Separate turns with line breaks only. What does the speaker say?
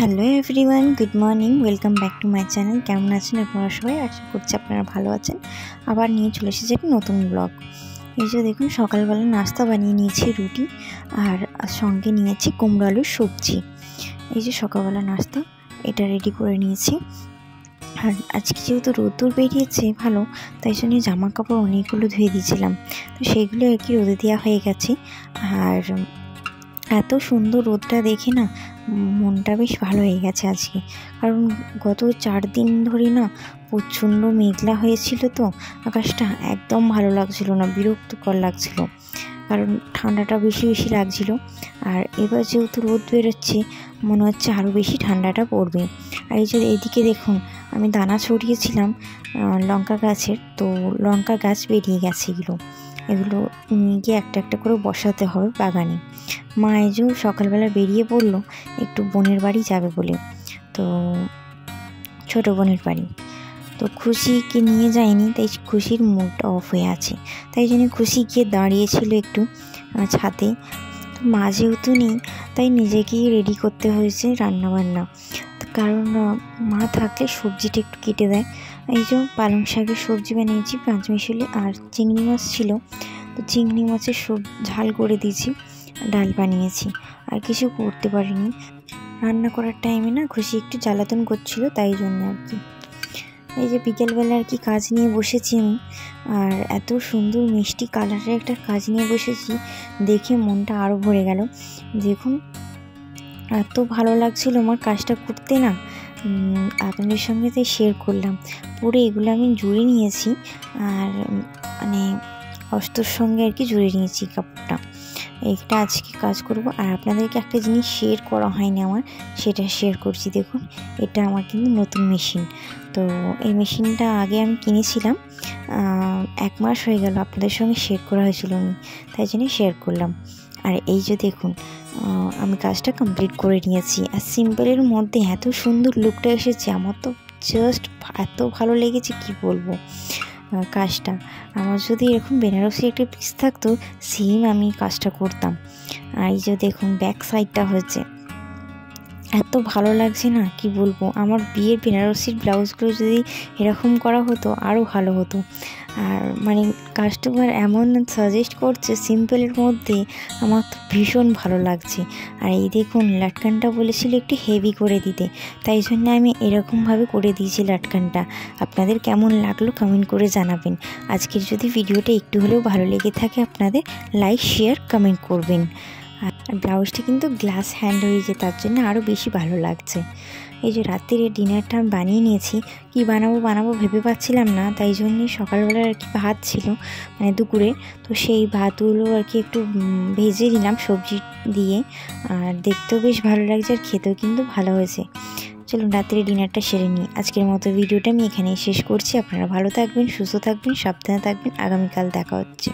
Hello everyone good morning welcome back to my channel কেমন আছেন আপনারা সবাই? আশা করছি আপনারা ভালো আছেন। আবার নিয়ে চলে এসেছি একটা নতুন ব্লগ এই যে দেখুন, সকালবেলা নাস্তা বানিয়ে নিয়েছি রুটি, আর সঙ্গে নিয়েছি কুমড়ো আলুর সবজি। এই যে সকালবেলা নাস্তা, এটা রেডি করে নিয়েছি। আর আজকে যেহেতু রোদ্দুর বেরিয়েছে, ভালো, তাই জন্য জামা কাপড় অনেকগুলো ধুয়ে দিয়েছিলাম। তো সেগুলো আর কি রোদে দেওয়া হয়ে গেছে। আর এত সুন্দর রোদটা দেখে না মনটা বেশ ভালো হয়ে গেছে আজকে। কারণ গত চার দিন ধরে না প্রচণ্ড মেঘলা হয়েছিল তো, আকাশটা একদম ভালো লাগছিল না, বিরক্তকর লাগছিল। কারণ ঠান্ডাটা বেশি বেশি লাগছিল। আর এবার যেহেতু রোদ বেরোচ্ছে, মনে হচ্ছে আরও বেশি ঠান্ডাটা পড়বে। আর এই যে এদিকে দেখুন, আমি দানা ছড়িয়েছিলাম লঙ্কা গাছের, তো লঙ্কা গাছ বেরিয়ে গেছে এগুলো। এগুলো নিয়ে গিয়ে একটা একটা করে বসাতে হবে বাগানে। মা এজো সকালবেলা বেরিয়ে পড়ল, একটু বোনের বাড়ি যাবে বলে। তো ছোট বোনের বাড়ি। তো খুশিকে নিয়ে যায়নি, তাই খুশির মুডটা অফ হয়ে আছে। তাই জন্য খুশি গিয়ে দাঁড়িয়েছিল একটু ছাদে। তো মা যেহেতু নেই, তাই নিজেকেই রেডি করতে হয়েছে রান্নাবান্না। কারণ, মা থাকলে সবজিটা একটু কেটে দেয়। এই যে পালং শাকের সবজি বানিয়েছি, পাঁচমিশালি আর চিংড়ি মাছ ছিল। তো চিংড়ি মাছের সব ঝাল করে দিয়েছি, ডাল বানিয়েছি। আর কিছু করতে পারিনি। রান্না করার টাইমে না খুশি একটু জ্বালাতন করছিল, তাই জন্য আর কি। এই যে বিকেলবেলা আর কি কাজ নিয়ে বসেছি আমি। আর এত সুন্দর মিষ্টি কালারের একটা কাজ নিয়ে বসেছি, দেখে মনটা আরও ভরে গেল। দেখুন, এত ভালো লাগছিল আমার কাজটা করতে না। আপনাদের সঙ্গে তাই শেয়ার করলাম। পুরো এগুলো আমি জুড়ে নিয়েছি আর মানে অস্ত্রর সঙ্গে আর কি জুড়ে নিয়েছি কাপড়টা। এইটা আজকে কাজ করব আর আপনাদেরকে একটা জিনিস শেয়ার করা হয়নি আমার, সেটা শেয়ার করছি। দেখুন, এটা আমার কিন্তু নতুন মেশিন তো এই মেশিনটা আগে আমি কিনেছিলাম এক মাস হয়ে গেল আপনাদের সঙ্গে শেয়ার করা হয়েছিল আমি তাই জন্য শেয়ার করলাম। আর এই যে দেখুন আমি কাজটা কমপ্লিট করে নিয়েছি। আর সিম্পলের মধ্যে এত সুন্দর লুকটা এসেছে, আমার তো জাস্ট এত ভালো লেগেছে, কি বলব? কাজটা। আমার যদি এরকম বেনারসি একটা পিস থাকতো সেম আমি কাজটা করতাম। আর এই যে দেখুন ব্যাক সাইডটা হয়েছে। এত ভালো লাগছে না, কি বলব? আমার বিয়ের বেনারসির ব্লাউজগুলো যদি এরকম করা হতো আরও ভালো হতো। আর মানে কাস্টমার এমন সাজেস্ট করছে সিম্পলের মধ্যে আমার তো ভীষণ ভালো লাগছে। আর এই দেখুন, লাটকানটা বলেছিল একটু হেভি করে দিতে। তাই জন্য আমি এরকমভাবে করে দিয়েছি লাটকানটা। আপনাদের কেমন লাগল কমেন্ট করে জানাবেন। আজকের যদি ভিডিওটা একটু হলেও ভালো লেগে থাকে, আপনাদের লাইক শেয়ার কমেন্ট করবেন। আর ব্লাউজটি কিন্তু গ্লাস হ্যান্ড হয়েছে তার জন্য আরও বেশি ভালো লাগছে। এই যে রাত্রির ডিনারটা আমি বানিয়ে নিয়েছি, কি বানাবো বানাবো ভেবে পাচ্ছিলাম না, তাই জন্যই সকালবেলা আর কি ভাত ছিল মানে দুপুরে। তো সেই ভাতগুলো আর কি একটু ভেজে নিলাম সবজি দিয়ে, আর দেখতেও বেশ ভালো লাগছে আর খেতেও কিন্তু ভালো হয়েছে। চলুন রাত্রে ডিনারটা সেরে নিই। আজকের মতো ভিডিওটা আমি এখানেই শেষ করছি। আপনারা ভালো থাকবেন, সুস্থ থাকবেন, সাবধানে থাকবেন। আগামীকাল দেখা হচ্ছে।